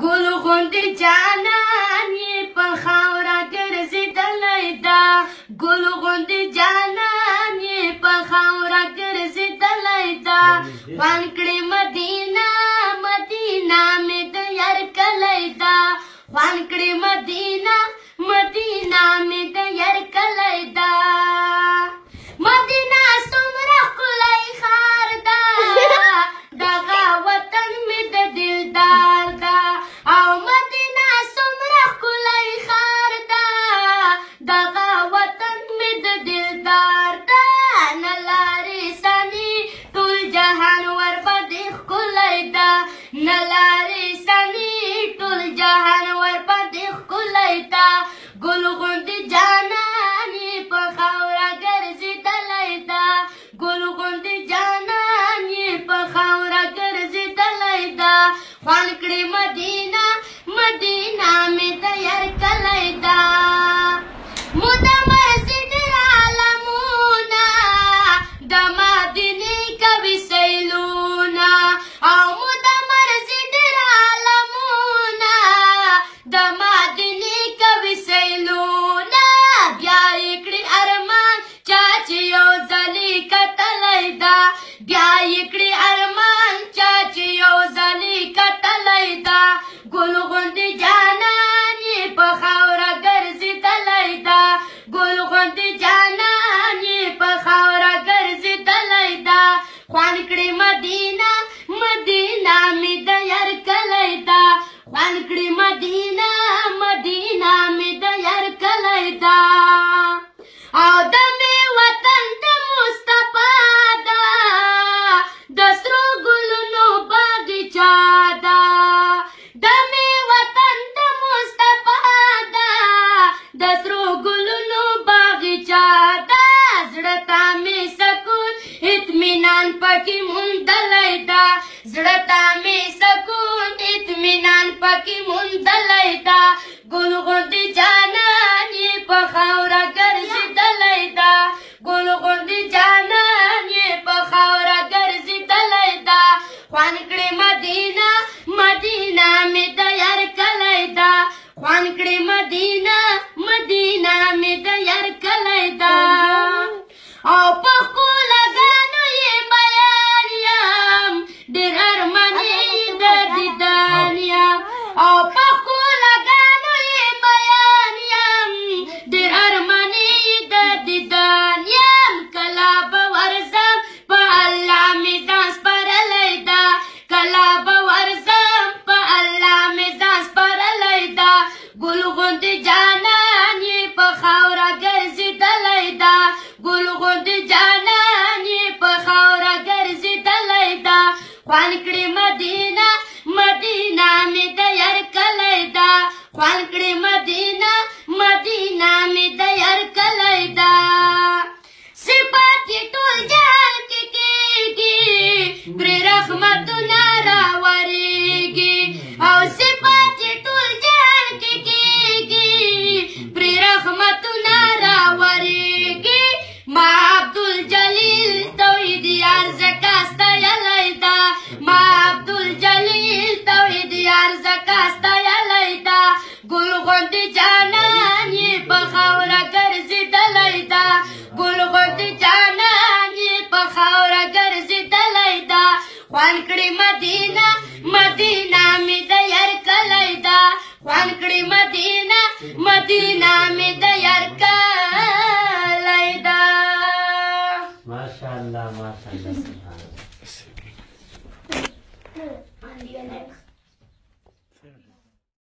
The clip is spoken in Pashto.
ګل غوندې جانان یې په خاور ಅನ್ಕಡಿ ಮದೀನಾ ಮದೀನಾ ಮೇ ದಯಾರ ಕಲೈದಾ ಆದಮೆ ವತನ್ ತೆ ಮುಸ್ತಫಾದ ದಸ್ರು ಗುಲ್ನು ಬಾಗಿಚಾದ ದಮೆ ವತನ್ ತೆ ಮುಸ್ತಫಾದ ದಸ್ರು ಗುಲ್ನು ಬಾಗಿಚಾದ ಜಡತಾ ಮೇ اطمینان پکې موندلای دا زړه ته مې سکون اطمینان پکې موندلای دا ګل غوندې جانان یې په خاوره ګرځېدلی دا ګل غوندې جانان یې په خاوره ګرځېدلی دا خوان کړې مدینه مدینه مې تیار کلی دا خوان کړې مدینه خوان کړي مدینه مدینه مې د یار کلی دا خوان کړي مدینه مدینه مې د یار کلی دا صفات ټول جهان کې کېږي پرې رحمت वानकडे मदीना मदीना मी दयार कलयदा वानकडे मदीना मदीना मी दयार कलयदा माशाल्लाह माशाल्लाह